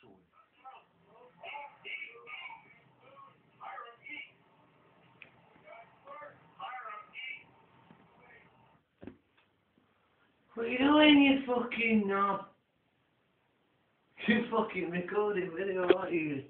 choice. What are you doing, you fucking knob? You fucking recording video, aren't you?